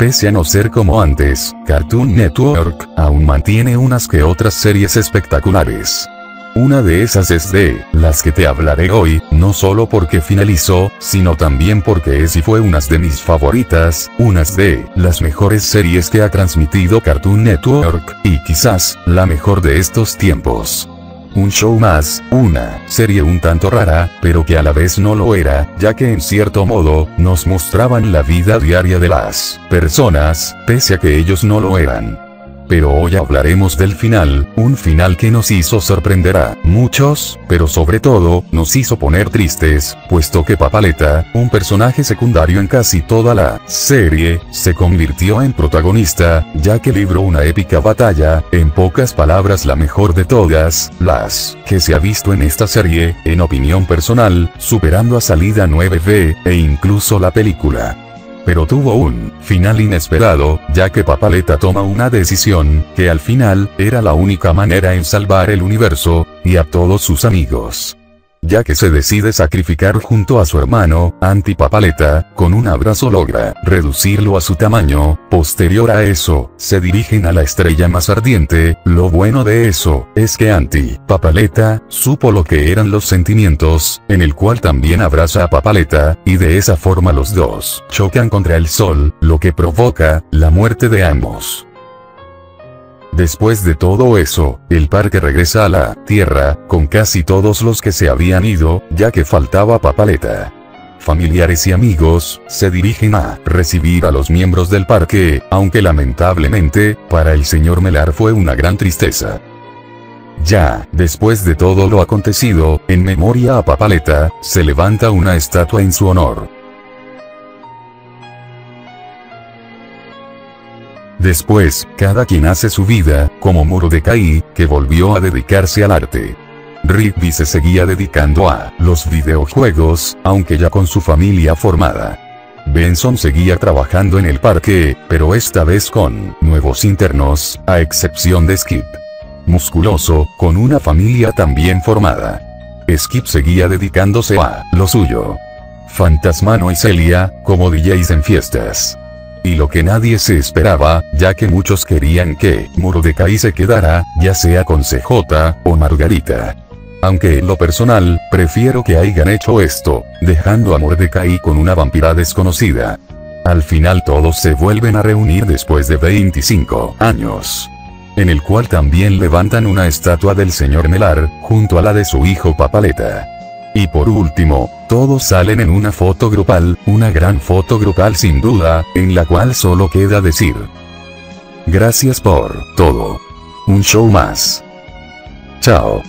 Pese a no ser como antes, Cartoon Network, aún mantiene unas que otras series espectaculares. Una de esas es de, las que te hablaré hoy, no solo porque finalizó, sino también porque es y fue unas de mis favoritas, unas de, las mejores series que ha transmitido Cartoon Network, y quizás, la mejor de estos tiempos. Un show más, una serie un tanto rara, pero que a la vez no lo era, ya que en cierto modo, nos mostraban la vida diaria de las personas, pese a que ellos no lo eran pero hoy hablaremos del final, un final que nos hizo sorprender a muchos, pero sobre todo, nos hizo poner tristes, puesto que Papaleta, un personaje secundario en casi toda la serie, se convirtió en protagonista, ya que libró una épica batalla, en pocas palabras la mejor de todas, las que se ha visto en esta serie, en opinión personal, superando a Salida 9B, e incluso la película pero tuvo un final inesperado, ya que Papaleta toma una decisión, que al final, era la única manera en salvar el universo, y a todos sus amigos ya que se decide sacrificar junto a su hermano, Antipapaleta, con un abrazo logra reducirlo a su tamaño, posterior a eso, se dirigen a la estrella más ardiente, lo bueno de eso, es que Antipapaleta, supo lo que eran los sentimientos, en el cual también abraza a Papaleta, y de esa forma los dos chocan contra el sol, lo que provoca, la muerte de ambos. Después de todo eso, el parque regresa a la Tierra, con casi todos los que se habían ido, ya que faltaba Papaleta. Familiares y amigos, se dirigen a recibir a los miembros del parque, aunque lamentablemente, para el señor Melar fue una gran tristeza. Ya, después de todo lo acontecido, en memoria a Papaleta, se levanta una estatua en su honor. Después, cada quien hace su vida, como Mordecai, que volvió a dedicarse al arte. Rigby se seguía dedicando a los videojuegos, aunque ya con su familia formada. Benson seguía trabajando en el parque, pero esta vez con nuevos internos, a excepción de Skip. Musculoso, con una familia también formada. Skip seguía dedicándose a lo suyo. Fantasmano y Celia, como DJs en fiestas. Y lo que nadie se esperaba, ya que muchos querían que Mordecai se quedara, ya sea con CJ, o Margarita. Aunque en lo personal, prefiero que hayan hecho esto, dejando a Mordecai con una vampira desconocida. Al final todos se vuelven a reunir después de 25 años. En el cual también levantan una estatua del señor Melar, junto a la de su hijo Papaleta. Y por último, todos salen en una foto grupal, una gran foto grupal sin duda, en la cual solo queda decir. Gracias por todo. Un show más. Chao.